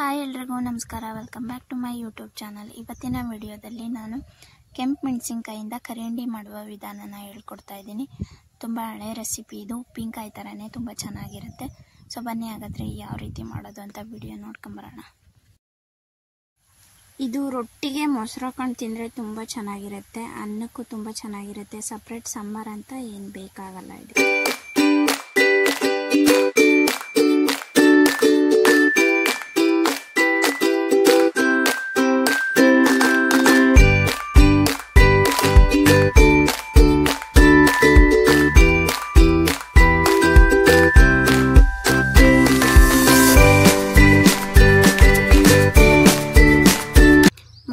Hi ಎಲ್ರಿಗೂ ನಮಸ್ಕಾರ. Welcome back to my YouTube channel ಇವತ್ತಿನ ವಿಡಿಯೋದಲ್ಲಿ ನಾನು ಕೆಂಪು ಮೆಣಸಿನ್ಕಾಯಿಂದ ಕರಿಂಡಿ ಮಾಡುವ ವಿಧಾನನ ಹೇಳ್ಕೊಡ್ತಾ ಇದ್ದೀನಿ. ತುಂಬ ಹಳೆ ರೆಸಿಪಿ ಇದು. ಉಪ್ಪಿನಕಾಯಿ ಥರನೇ ತುಂಬ ಚೆನ್ನಾಗಿರುತ್ತೆ. ಸೊ ಬನ್ನಿ ಹಾಗಾದರೆ ಯಾವ ರೀತಿ ಮಾಡೋದು ಅಂತ ವಿಡಿಯೋ ನೋಡ್ಕೊಂಬರೋಣ. ಇದು ರೊಟ್ಟಿಗೆ ಮೊಸರು ತಿಂದರೆ ತುಂಬ ಚೆನ್ನಾಗಿರುತ್ತೆ. ಅನ್ನಕ್ಕೂ ತುಂಬ ಚೆನ್ನಾಗಿರುತ್ತೆ. ಸಪ್ರೇಟ್ ಸಾಂಬಾರು ಅಂತ ಏನು ಬೇಕಾಗಲ್ಲ ಇದು.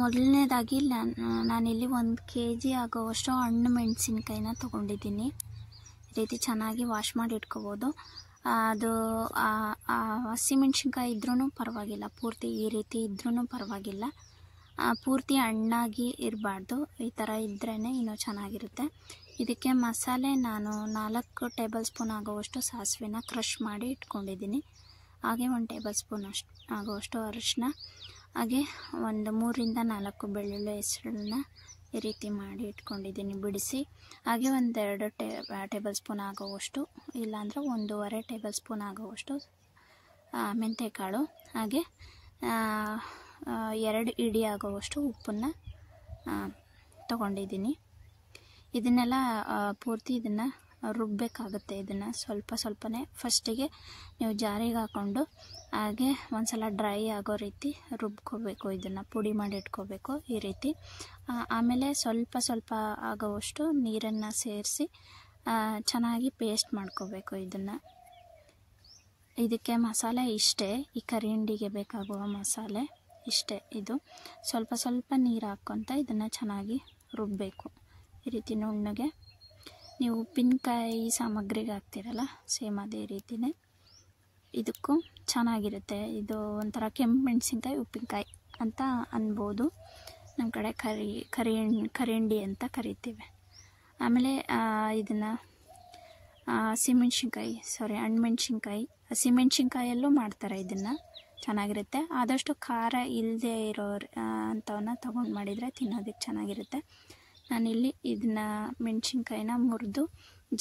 ಮೊದಲನೇದಾಗಿ ನಾನಿಲ್ಲಿ ಒಂದು ಕೆ ಜಿ ಆಗೋವಷ್ಟು ಹಣ್ಣು ಮೆಣಸಿನ್ಕಾಯಿನ ತೊಗೊಂಡಿದ್ದೀನಿ. ಈ ರೀತಿ ಚೆನ್ನಾಗಿ ವಾಶ್ ಮಾಡಿ ಇಟ್ಕೋಬೋದು. ಅದು ಹಸಿಮೆಣ್ಸಿನ್ಕಾಯಿ ಇದ್ರೂ ಪರವಾಗಿಲ್ಲ. ಪೂರ್ತಿ ಈ ರೀತಿ ಇದ್ರೂ ಪರವಾಗಿಲ್ಲ. ಪೂರ್ತಿ ಹಣ್ಣಾಗಿ ಇರಬಾರ್ದು. ಈ ಥರ ಇದ್ರೇ ಇನ್ನೂ ಚೆನ್ನಾಗಿರುತ್ತೆ. ಇದಕ್ಕೆ ಮಸಾಲೆ ನಾನು ನಾಲ್ಕು ಟೇಬಲ್ ಸ್ಪೂನ್ ಆಗುವಷ್ಟು ಸಾಸಿವೆನ ಕ್ರಷ್ ಮಾಡಿ ಇಟ್ಕೊಂಡಿದ್ದೀನಿ. ಹಾಗೆ ಒಂದು ಟೇಬಲ್ ಸ್ಪೂನ್ ಅಷ್ಟು, ಆಗುವಷ್ಟು ಅರಿಶಿನ ಹಾಗೆ ಒಂದು ಮೂರಿಂದ ನಾಲ್ಕು ಬೆಳ್ಳುಳ್ಳಿ ಹೆಸರನ್ನ ಈ ರೀತಿ ಮಾಡಿ ಇಟ್ಕೊಂಡಿದ್ದೀನಿ ಬಿಡಿಸಿ. ಹಾಗೆ ಒಂದೆರಡು ಟೇ ಟೇಬಲ್ ಸ್ಪೂನ್ ಆಗೋವಷ್ಟು, ಇಲ್ಲಾಂದರೆ ಒಂದೂವರೆ ಟೇಬಲ್ ಸ್ಪೂನ್ ಆಗೋವಷ್ಟು ಮೆಂತ್ಯಕಾಳು ಹಾಗೆ ಎರಡು ಇಡಿ ಆಗೋವಷ್ಟು ಉಪ್ಪನ್ನು ತಗೊಂಡಿದ್ದೀನಿ. ಇದನ್ನೆಲ್ಲ ಪೂರ್ತಿ ಇದನ್ನು ರುಬ್ಬಬೇಕಾಗುತ್ತೆ ಇದನ್ನು ಸ್ವಲ್ಪ ಸ್ವಲ್ಪನೇ. ಫಸ್ಟಿಗೆ ನೀವು ಜಾರಿಗೆ ಹಾಕ್ಕೊಂಡು ಹಾಗೆ ಒಂದು ಸಲ ಡ್ರೈ ಆಗೋ ರೀತಿ ರುಬ್ಕೋಬೇಕು ಇದನ್ನು, ಪುಡಿ ಮಾಡಿ ಇಟ್ಕೋಬೇಕು ಈ ರೀತಿ. ಆಮೇಲೆ ಸ್ವಲ್ಪ ಸ್ವಲ್ಪ ಆಗೋವಷ್ಟು ನೀರನ್ನು ಸೇರಿಸಿ ಚೆನ್ನಾಗಿ ಪೇಸ್ಟ್ ಮಾಡ್ಕೋಬೇಕು ಇದನ್ನು. ಇದಕ್ಕೆ ಮಸಾಲೆ ಇಷ್ಟೇ, ಈ ಕರಿಂಡಿಗೆ ಬೇಕಾಗುವ ಮಸಾಲೆ ಇಷ್ಟೇ ಇದು. ಸ್ವಲ್ಪ ಸ್ವಲ್ಪ ನೀರು ಹಾಕ್ಕೊತ ಇದನ್ನು ಚೆನ್ನಾಗಿ ರುಬ್ಬಬೇಕು ಈ ರೀತಿ ನುಣ್ಣಗೆ. ನೀವು ಉಪ್ಪಿನಕಾಯಿ ಸಾಮಗ್ರಿಗೆ ಹಾಕ್ತೀರಲ್ಲ, ಸೇಮ್ ಅದೇ ರೀತಿಯೇ ಇದಕ್ಕೂ ಚೆನ್ನಾಗಿರುತ್ತೆ. ಇದು ಒಂಥರ ಕೆಂಪು ಮೆಣಸಿನ್ಕಾಯಿ, ಉಪ್ಪಿನಕಾಯಿ ಅಂತ ಅನ್ಬೋದು. ನಮ್ಮ ಕಡೆ ಕರಿ ಕರಿ ಕರಿಂಡಿ ಅಂತ ಕರಿತೀವಿ. ಆಮೇಲೆ ಇದನ್ನು ಹಸಿಮೆಣ್ಸಿನ್ಕಾಯಿ ಸಾರಿ ಹಣ್ಮೆಣ್ಸಿನ್ಕಾಯಿ. ಹಸಿಮೆಣ್ಸಿನ್ಕಾಯಲ್ಲೂ ಮಾಡ್ತಾರೆ ಇದನ್ನು. ಚೆನ್ನಾಗಿರುತ್ತೆ. ಆದಷ್ಟು ಖಾರ ಇಲ್ಲದೆ ಇರೋ ಅಂಥವನ್ನ ತೊಗೊಂಡು ಮಾಡಿದರೆ ತಿನ್ನೋದಕ್ಕೆ ಚೆನ್ನಾಗಿರುತ್ತೆ. ನಾನಿಲ್ಲಿ ಇದನ್ನ ಮೆಣಸಿನ್ಕಾಯಿನ ಮುರಿದು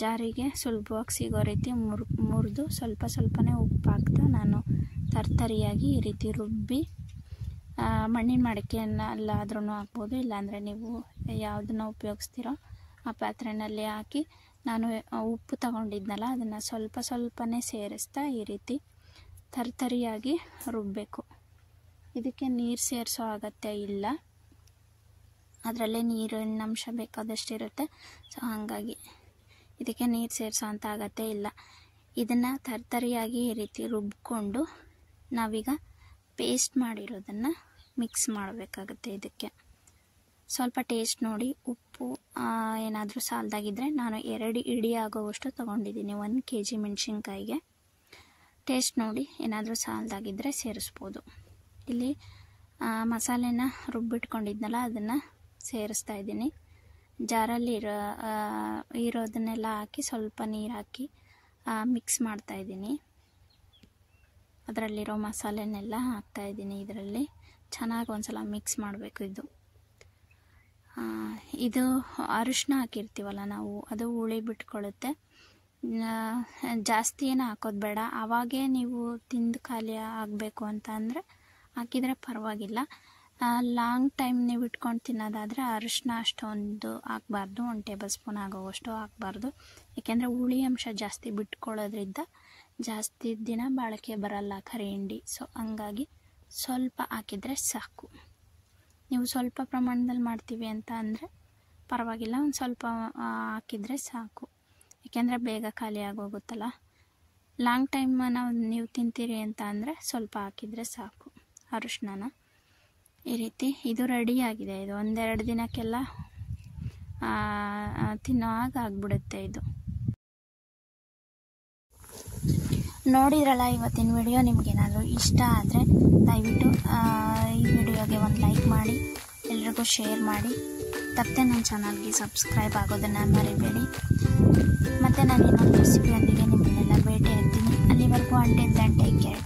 ಜಾರಿಗೆ ಸುಲಭವಾಗಿ ಸಿಗೋ ರೀತಿ ಮುರ್, ಮುರಿದು ಸ್ವಲ್ಪ ಸ್ವಲ್ಪನೇ ಉಪ್ಪು ಹಾಕ್ತಾ ನಾನು ತರ್ತರಿಯಾಗಿ ಈ ರೀತಿ ರುಬ್ಬಿ ಮಣ್ಣಿನ ಮಡಿಕೆಯಲ್ಲಾದ್ರೂ ಹಾಕ್ಬೋದು. ಇಲ್ಲಾಂದರೆ ನೀವು ಯಾವುದನ್ನ ಉಪಯೋಗಿಸ್ತೀರೋ ಆ ಪಾತ್ರೆಯಲ್ಲಿ ಹಾಕಿ ನಾನು ಉಪ್ಪು ತಗೊಂಡಿದ್ನಲ್ಲ, ಅದನ್ನು ಸ್ವಲ್ಪ ಸ್ವಲ್ಪನೇ ಸೇರಿಸ್ತಾ ಈ ರೀತಿ ತರ್ತರಿಯಾಗಿ ರುಬ್ಬಬೇಕು ಇದಕ್ಕೆ ನೀರು ಸೇರಿಸೋ ಅಗತ್ಯ ಇಲ್ಲ. ಅದರಲ್ಲೇ ನೀರಿನ ಅಂಶ ಬೇಕಾದಷ್ಟು ಇರುತ್ತೆ. ಸೊ ಹಾಗಾಗಿ ಇದಕ್ಕೆ ನೀರು ಸೇರಿಸೋ ಅಂಥ ಆಗತ್ತೆ ಇಲ್ಲ. ಇದನ್ನು ತರ್ತರಿಯಾಗಿ ಈ ರೀತಿ ರುಬ್ಕೊಂಡು ನಾವೀಗ ಪೇಸ್ಟ್ ಮಾಡಿರೋದನ್ನು ಮಿಕ್ಸ್ ಮಾಡಬೇಕಾಗುತ್ತೆ ಇದಕ್ಕೆ. ಸ್ವಲ್ಪ ಟೇಸ್ಟ್ ನೋಡಿ, ಉಪ್ಪು ಏನಾದರೂ ಸಾಲದಾಗಿದ್ದರೆ ನಾನು ಎರಡು ಇಡಿ ಆಗೋವಷ್ಟು ತೊಗೊಂಡಿದ್ದೀನಿ, ಒಂದು ಕೆ ಜಿ ಮೆಣಸಿನ್ಕಾಯಿಗೆ. ಟೇಸ್ಟ್ ನೋಡಿ, ಏನಾದರೂ ಸಾಲದಾಗಿದ್ದರೆ ಸೇರಿಸ್ಬೋದು. ಇಲ್ಲಿ ಮಸಾಲೆನ ರುಬ್ಬಿಟ್ಕೊಂಡಿದ್ನಲ್ಲ, ಅದನ್ನು ಸೇರಿಸ್ತಾ ಇದ್ದೀನಿ. ಜಾರಲ್ಲಿ ಇರೋ ಇರೋದನ್ನೆಲ್ಲ ಹಾಕಿ ಸ್ವಲ್ಪ ನೀರು ಹಾಕಿ ಮಿಕ್ಸ್ ಮಾಡ್ತಾಯಿದ್ದೀನಿ ಅದರಲ್ಲಿರೋ ಮಸಾಲೆನೆಲ್ಲ ಹಾಕ್ತಾಯಿದ್ದೀನಿ ಇದರಲ್ಲಿ. ಚೆನ್ನಾಗಿ ಒಂದ್ಸಲ ಮಿಕ್ಸ್ ಮಾಡಬೇಕು ಇದು. ಇದು ಅರಿಶಿನ ಹಾಕಿರ್ತೀವಲ್ಲ ನಾವು, ಅದು ಹುಳಿ ಬಿಟ್ಕೊಳ್ಳುತ್ತೆ ಜಾಸ್ತಿ ಏನು ಹಾಕೋದು ಬೇಡ. ಆವಾಗೇ ನೀವು ತಿಂದು ಖಾಲಿ ಆಗಬೇಕು ಅಂತ ಅಂದರೆ ಹಾಕಿದರೆ ಪರವಾಗಿಲ್ಲ. ಲಾಂಗ್ ಟೈಮ್ ನೀವು ಇಟ್ಕೊಂಡು ತಿನ್ನೋದಾದರೆ ಅರಿಶಿನ ಅಷ್ಟೊಂದು ಹಾಕ್ಬಾರ್ದು, ಒಂದು ಟೇಬಲ್ ಸ್ಪೂನ್ ಆಗೋವಷ್ಟು ಹಾಕ್ಬಾರ್ದು. ಏಕೆಂದರೆ ಹುಳಿ ಅಂಶ ಜಾಸ್ತಿ ಬಿಟ್ಕೊಳ್ಳೋದ್ರಿಂದ ಜಾಸ್ತಿ ದಿನ ಬಾಳಿಕೆ ಬರಲ್ಲ ಕರಿ ಹಿಂಡಿ. ಸೊ ಹಂಗಾಗಿ ಸ್ವಲ್ಪ ಹಾಕಿದರೆ ಸಾಕು. ನೀವು ಸ್ವಲ್ಪ ಪ್ರಮಾಣದಲ್ಲಿ ಮಾಡ್ತೀವಿ ಅಂತ ಅಂದರೆ ಪರವಾಗಿಲ್ಲ, ಒಂದು ಸ್ವಲ್ಪ ಹಾಕಿದರೆ ಸಾಕು. ಏಕೆಂದರೆ ಬೇಗ ಖಾಲಿ ಆಗೋಗುತ್ತಲ್ಲ. ಲಾಂಗ್ ಟೈಮ್ ನಾವು ನೀವು ತಿಂತೀರಿ ಅಂತ ಅಂದರೆ ಸ್ವಲ್ಪ ಹಾಕಿದರೆ ಸಾಕು ಅರಿಶಿನ ಈ ರೀತಿ ಇದು ರೆಡಿಯಾಗಿದೆ ಇದು ಒಂದೆರಡು ದಿನಕ್ಕೆಲ್ಲ ತಿನ್ನೋ ಹಾಗೆ ಆಗಿಬಿಡುತ್ತೆ ಇದು. ನೋಡಿದ್ರಲ್ಲ ಇವತ್ತಿನ ವಿಡಿಯೋ ನಿಮಗೇನಾದರೂ ಇಷ್ಟ ಆದರೆ ದಯವಿಟ್ಟು ಈ ವಿಡಿಯೋಗೆ ಒಂದು ಲೈಕ್ ಮಾಡಿ, ಎಲ್ರಿಗೂ ಶೇರ್ ಮಾಡಿ. ತಪ್ಪದೆ ನನ್ನ ಚಾನಲ್ಗೆ ಸಬ್ಸ್ಕ್ರೈಬ್ ಆಗೋದನ್ನು ಮರಿಬೇಡಿ. ಮತ್ತು ನಾನು ಇನ್ನೊಂದು ರೆಸಿಪಿಯೊಂದಿಗೆ ನಿಮ್ಮನ್ನೆಲ್ಲ ಭೇಟಿ ಆಗ್ತೀನಿ. ಅಲ್ಲಿವರೆಗೂ ಅಂಟೆ ದಂಟೆ ಕೇರ್